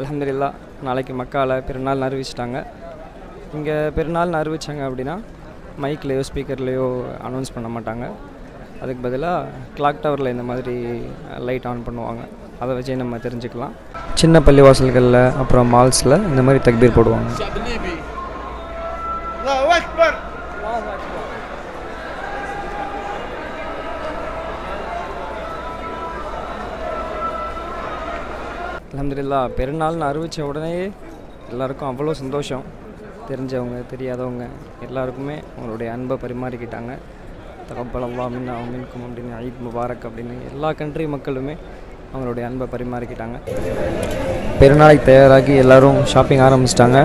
அலமதுல்லா நாளைக்கு மக்கால பெருநாள் அறிவிச்சிட்டாங்க இங்கே பெருநாள் அறிவித்தாங்க அப்படின்னா மைக்லேயோ ஸ்பீக்கர்லேயோ அனௌன்ஸ் பண்ண மாட்டாங்க. அதுக்கு பதிலாக கிளாக் டவரில் இந்த மாதிரி லைட் ஆன் பண்ணுவாங்க. அதை வச்சே நம்ம தெரிஞ்சுக்கலாம். சின்ன பள்ளிவாசல்களில் அப்புறம் மால்ஸில் இந்த மாதிரி தக்பீர் போடுவாங்க. அலமதுல்லா பெருநாள்னு அறிவித்த உடனே எல்லாருக்கும் அவ்வளோ சந்தோஷம். தெரிஞ்சவங்க தெரியாதவங்க எல்லாருக்குமே அவங்களுடைய அன்பை பரிமாறிக்கிட்டாங்க. தகப்பல் அல்லா மின்னா மின்கும் அப்படின்னு ஐத் முபாரக் அப்படின்னு எல்லா கண்ட்ரி மக்களுமே அவங்களுடைய அன்பை பரிமாறிக்கிட்டாங்க. பெருநாளைக்கு தயாராகி எல்லோரும் ஷாப்பிங் ஆரம்பிச்சிட்டாங்க.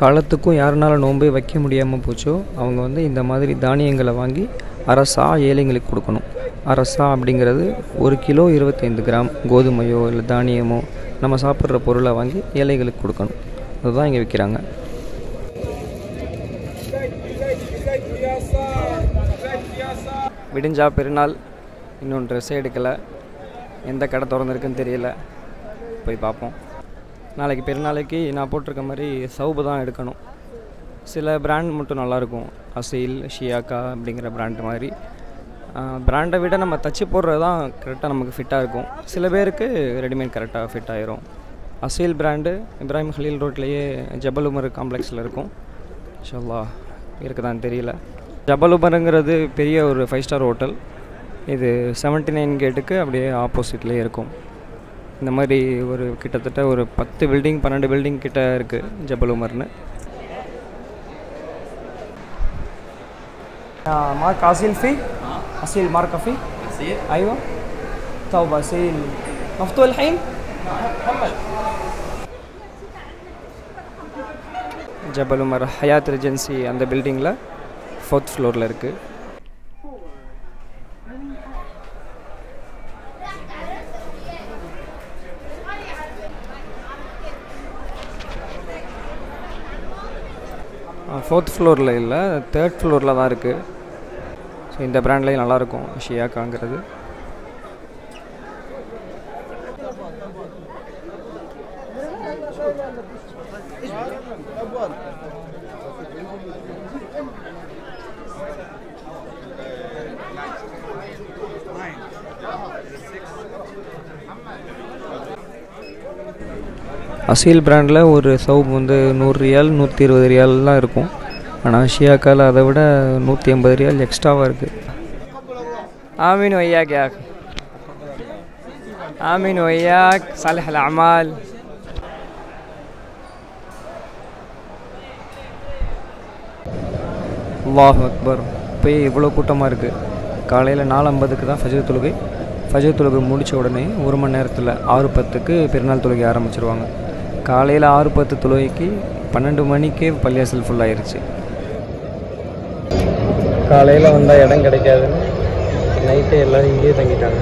காலத்துக்கும் யாருனால நோன்பே வைக்க முடியாமல் போச்சோ அவங்க வந்து இந்த மாதிரி தானியங்களை வாங்கி அரசா ஏழைங்களுக்கு கொடுக்கணும். அரசா அப்படிங்கிறது ஒரு கிலோ இருபத்தைந்து கிராம் கோதுமையோ இல்லை தானியமோ நம்ம சாப்பிட்ற பொருளை வாங்கி ஏழைகளுக்கு கொடுக்கணும். அதுதான் இங்கே விற்கிறாங்க விடிஞ்சா பெருநாள் இன்னும் ட்ரெஸ்ஸே எடுக்கலை. எந்த கடை திறந்துருக்குன்னு தெரியல. போய் பார்ப்போம். நாளைக்கு பெருநாளைக்கு நான் போட்டிருக்க மாதிரி சவுப்பு தான் எடுக்கணும். சில பிராண்ட் மட்டும் நல்லாயிருக்கும். அசீல் ஷியாக்கா அப்படிங்கிற பிராண்ட் மாதிரி. பிராண்டை விட நம்ம தச்சு போடுறது தான் கரெக்டாக நமக்கு ஃபிட்டாக இருக்கும். சில பேருக்கு ரெடிமேட் கரெக்டாக ஃபிட் ஆயிரும். அசீல் பிராண்டு இப்ராஹிம் ஹலீல் ரோட்லேயே ஜபல் உமர் காம்ப்ளெக்ஸில் இருக்கும். ஷல்லா இருக்குதான்னு தெரியல. ஜபல் உமருங்கிறது பெரிய ஒரு ஃபைவ் ஸ்டார் ஹோட்டல் இது 79 நைன் கேட்டுக்கு அப்படியே ஆப்போசிட்லேயே இருக்கும். இந்த மாதிரி ஒரு கிட்டத்தட்ட ஒரு பத்து பில்டிங் பன்னெண்டு பில்டிங் கிட்ட இருக்குது ஜபல் உமர்னு مارك أصيل فيه أصيل ماركة فيه أصيل أيوة طب أصيل مفتوح الحين ஜபல் உமர் ஹயாத் ரெஜென்சி அந்த பில்டிங்கில் ஃபோர்த் ஃப்ளோரில் இருக்குது ஃபோர்த் ஃப்ளோரில் இல்லை தேர்ட் ஃப்ளோரில் தான் இருக்குது ஸோ இந்த ப்ராண்ட்லேயும் நல்லாயிருக்கும் ஷியாக்காங்கிறது. அசீல் பிராண்டில் ஒரு சவுப் வந்து நூறு ரியால் நூற்றி இருபது ரியால்லாம் இருக்கும். ஆனால் ஷியாக்கால் அதை விட நூற்றி ஐம்பது ரியால் எக்ஸ்ட்ராவாக இருக்குது ஆமீன் ஒய்யாக் யாக் ஆமீன் ஒய்யாக் சலஹல் அமால். அல்லாஹ் அக்பர். போய் இவ்வளோ கூட்டமாக இருக்குது காலையில் நாலு ஐம்பதுக்கு தான் ஃபஜர் தொழுகை. ஃபஜர் தொழுகை முடித்த உடனே ஒரு மணி நேரத்தில் ஆறு பத்துக்கு பெருநாள் தொழுகை ஆரம்பிச்சிருவாங்க. காலையில் ஆறு பத்து தொழுகைக்கு பன்னெண்டு மணிக்கே பள்ளியாசல் ஃபுல்லாயிருச்சு காலையில் வந்தால் இடம் கிடைக்காதுன்னு நைட்டே எல்லோரும் இங்கேயே தங்கிட்டாங்க.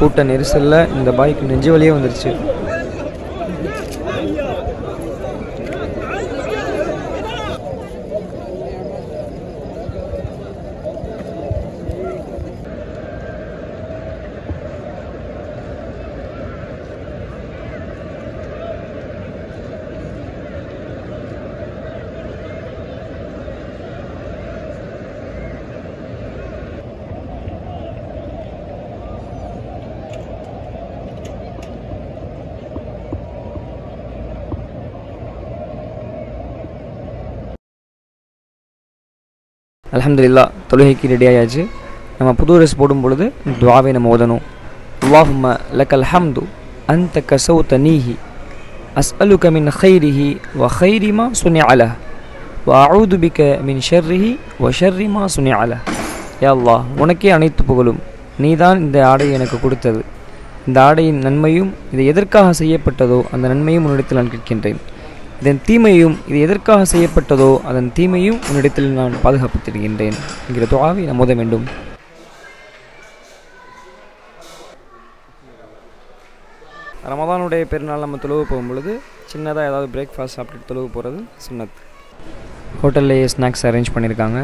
கூட்ட நெரிசலில் இந்த பாய்க்கு நெஞ்சு வழியே வந்துருச்சு. அலமதுல்லா தொழுகைக்கு ரெடி ஆயாச்சு நம்ம புது ட்ரெஸ் போடும் பொழுது துவாவை நம்ம ஓதணும். அல்லாஹும்ம லக்கல் ஹம்து அந்த கசௌத்த நீஹி அஸ்அலுக மின் ஹைரிஹி வ ஹைரி மா சுனி அலஹ் வ அவுது பிக மின் ஷர்ரிஹி வ ஷர்ரி சுனி யா உனக்கே அனைத்து புகழும். நீதான் இந்த ஆடையை எனக்கு கொடுத்தது. இந்த ஆடையின் நன்மையும் இது எதற்காக செய்யப்பட்டதோ அந்த நன்மையும் உன்னிடத்தில் நான் கேட்கின்றேன். இதன் தீமையும் இது எதற்காக செய்யப்பட்டதோ அதன் தீமையும் உன்னிடத்தில் நான் பாதுகாப்பு தருகின்றேன் என்கிற துவாவை நாம் ஓத வேண்டும். ரமதானுடைய பெருநாள் நம்ம தொழுவு போகும் பொழுது சின்னதாக ஏதாவது பிரேக்ஃபாஸ்ட் சாப்பிட்டு தொழுவு போகிறது சுன்னத் ஹோட்டல்லையே ஸ்நாக்ஸ் அரேஞ்ச் பண்ணியிருக்காங்க.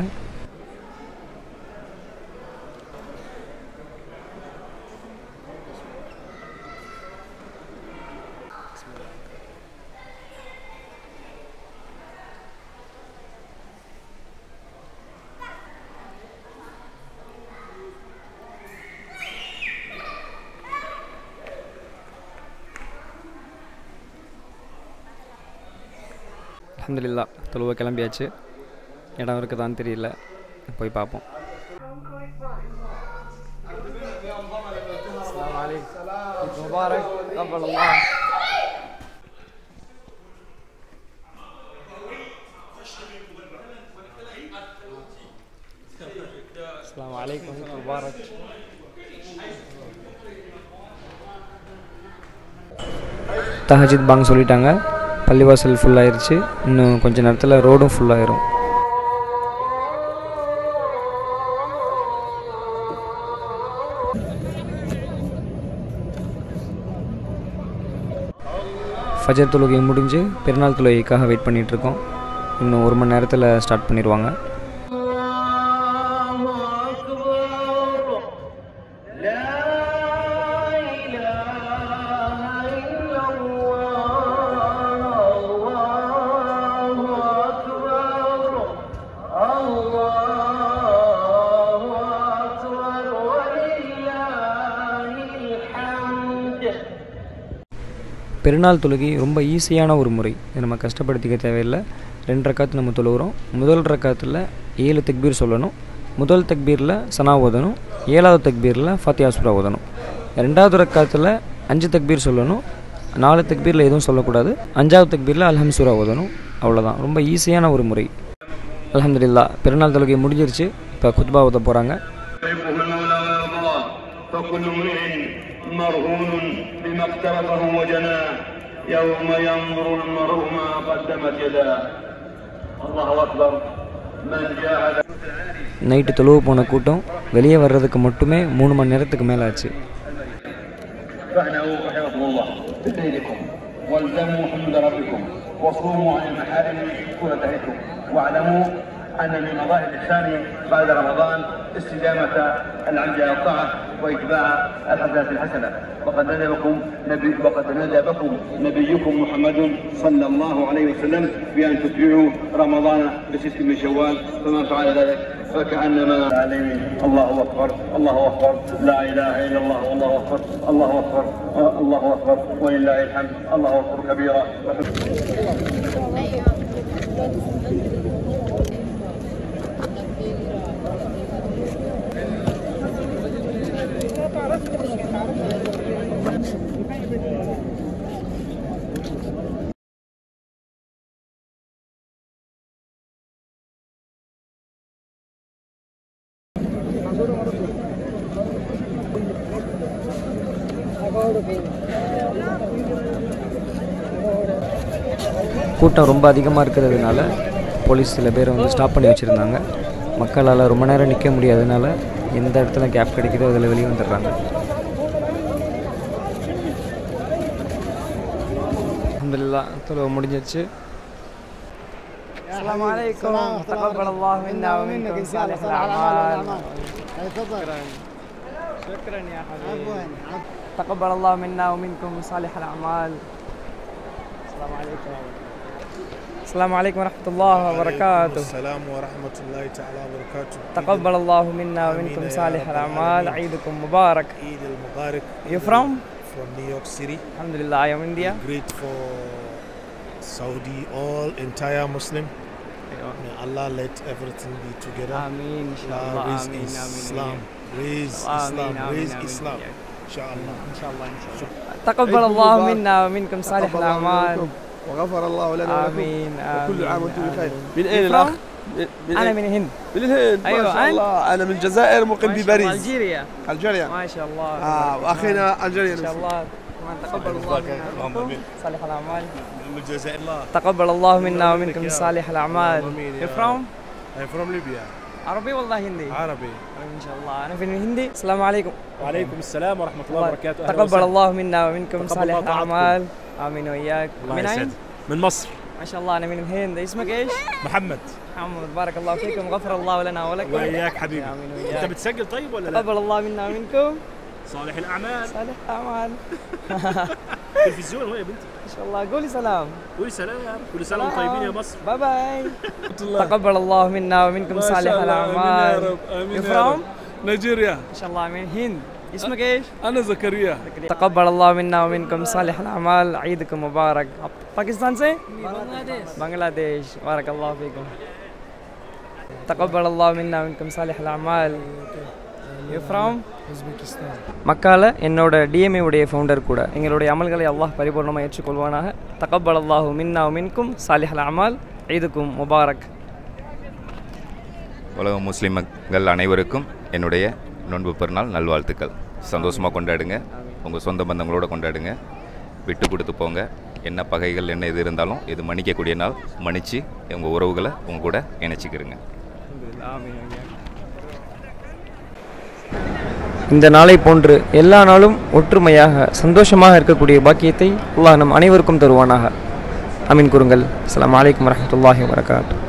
அல்ஹம்துலில்லா தொழுவ கிளம்பியாச்சு இடம் இருக்குதான்னு தெரியல போய் பார்ப்போம் முபாரக் அஸ்லாம் வலைக்கம் முபாரக் தஹஜித் பாங் சொல்லிட்டாங்க பள்ளிவாசல் ஃபுல்லாயிருச்சு இன்னும் கொஞ்ச நேரத்தில் ரோடும் ஃபுல்லாயிரும் ஃபஜர் தொழுகை முடிஞ்சு பெருநாள் தொழுகைக்காக வெயிட் பண்ணிகிட்ருக்கோம் இன்னும் ஒரு மணி நேரத்தில் ஸ்டார்ட் பண்ணிடுவாங்க. பெருநாள் தொழுகை ரொம்ப ஈஸியான ஒரு முறை. இதை நம்ம கஷ்டப்படுத்திக்க தேவையில்லை. ரெண்டு ரக்காத்து நம்ம தொழுகிறோம் முதல் ரக்காத்தில் ஏழு தக்பீர் சொல்லணும். முதல் தக்பீரில் சனா ஓதணும். ஏழாவது தக்பீரில் ஃபாத்தியா சூரா ஓதணும். ரெண்டாவது ரக்காத்தில் அஞ்சு தக்பீர் சொல்லணும். நாலு தக்பீரில் எதுவும் சொல்லக்கூடாது. அஞ்சாவது தக்பீரில் அல்ஹம் சூரா ஓதணும். அவ்வளோதான் ரொம்ப ஈஸியான ஒரு முறை. அலமதுல்லா பெருநாள் தொழுகை முடிஞ்சிருச்சு. இப்போ குத்பா ஓத போகிறாங்க مرهون بما اقترفه وجناه يوم ينظر المرء ما قدمت يداه الله اكبر من جاهد நைட்டு தொழுவு போன கூட்டம் வெளியே வர்றதுக்கு மட்டுமே மூணு மணி நேரத்துக்கு மேலே ஆச்சு فاهنأوا رحمكم الله بدينكم والزموا حمد ربكم وصوموا عن المحارم ونتهكم واعلموا ان من مظاهر الإحسان بعد رمضان استدامة العمد على الطاعة وإتباع الحسنات الحسنة. وقد ندبكم نبي وقد ندبكم نبيكم محمد صلى الله عليه وسلم بأن تتبعوا رمضان بست من شوال فمن فعل ذلك؟ فكأنما الله أكبر الله أكبر لا إله إلا الله والله أكبر الله أكبر الله أكبر ولله الحمد الله أكبر كبيرا. கூட்டம் ரொம்ப அதிகமாக இருக்கிறதுனால போலீஸ் சில பேரை வந்து ஸ்டாப் பண்ணி வச்சுருந்தாங்க மக்களால் ரொம்ப நேரம் நிற்க முடியாதனால எந்த இடத்துல கேப் கிடைக்குதோ அதில் வெளியே வந்துடுறாங்க அல்ஹம்துலில்லா தொழுவ முடிஞ்சிருச்சு السلام عليكم تقبل الله منا ومنكم صالح الأعمال شكرا يا حبيبي تقبل الله منا ومنكم صالح الأعمال. السلام عليكم السلام عليكم ورحمة الله وبركاته. السلام ورحمة الله تعالى وبركاته. تقبل الله منا ومنكم صالح الأعمال. عيدكم مبارك. Eid al-Mubarak You from? From New York City. الحمد لله I am India. Great for Saudi, all entire Muslim. May Allah let everything be together. آمين إن شاء Allah الله raise Islam. Raise Islam. Raise آمين Islam. وإياك. Inshallah. إن شاء الله إن شاء الله تقبل الله منا ومنكم صالح الله منكم وغفر الله لنا ولكم آمين وكل عام وأنتم بخير. من أين الأخ؟ من- أين؟ من الهند من الهند أيوة، ما شاء؟ الله أنا من الجزائر مقيم شاء الله، بباريس ألجيريا ألجيريا ما شاء الله آه وأخينا ألجيريا إن شاء الله تقبل الله منا ومنكم صالح الأعمال من الجزائر الله. تقبل الله منا ومنكم صالح الأعمال آمين You يا from? I'm from Libya. عربي والله هندي. عربي. إن شاء الله. أنا في الهندي. السلام عليكم. وعليكم السلام ورحمة الله وبركاته. تقبل. الله منا ومنكم صالح آمين وإياك. الله من؟ يسعدك. من مصر. ما شاء الله. أنا من الهند. اسمك إيش؟ محمد. محمد. بارك الله فيكم. غفر الله لنا ولكم وإياك حبيبي. آمين أنت وإياك بتسجل طيب ولا لا؟ تقبل الله منا ومنكم. صالح الأعمال. صالح الأعمال. تلفزيون وين يا بنتي؟ إن شاء الله. قولي سلام. قولي سلام. كل سنه وأنتم طيبين يا مصر. باي باي تقبل الله منا ومنكم صالح الاعمال يا رب. آمين يا رب. نيجيريا. إن شاء الله. آمين. هند. اسمك إيش؟ أنا زكريا. تقبل الله منا ومنكم صالح الأعمال. عيدكم مبارك. باكستان سي؟ بنغلاديش. بنغلاديش. بارك الله فيكم. تقبل الله منا ومنكم صالح الأعمال. You from? மக்கால என்னோட DMA உடைய founder கூட. எங்களுடைய அமல்களை அல்லாஹ் பரிபூர்ணமாக ஏற்றுக்கொள்வானாக. தகப்பல் அல்லாஹு மின்னா மின்கும் சாலிஹல் அமால். ஈதுக்கும் முபாரக். உலக முஸ்லிம்கள் அனைவருக்கும் என்னுடைய நோன்பு பெருநாள் நல்வாழ்த்துக்கள். சந்தோஷமாக கொண்டாடுங்க. உங்கள் சொந்த பந்தங்களோட கொண்டாடுங்க. விட்டு கொடுத்து போங்க. என்ன பகைகள் என்ன இது இருந்தாலும் இது மன்னிக்கக்கூடிய நாள். மன்னிச்சு உங்கள் உறவுகளை உங்க கூட இணைச்சிக்கிறங்க இந்த நாளை போன்று எல்லா நாளும் ஒற்றுமையாக சந்தோஷமாக இருக்கக்கூடிய பாக்கியத்தை அல்லாஹ் நம் அனைவருக்கும் தருவானாக. அமீன் கூறுங்கள். அஸ்ஸலாமு வலைக்கம் வரமத்துல்லாஹி வரகாத்து